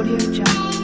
Audio Jungle.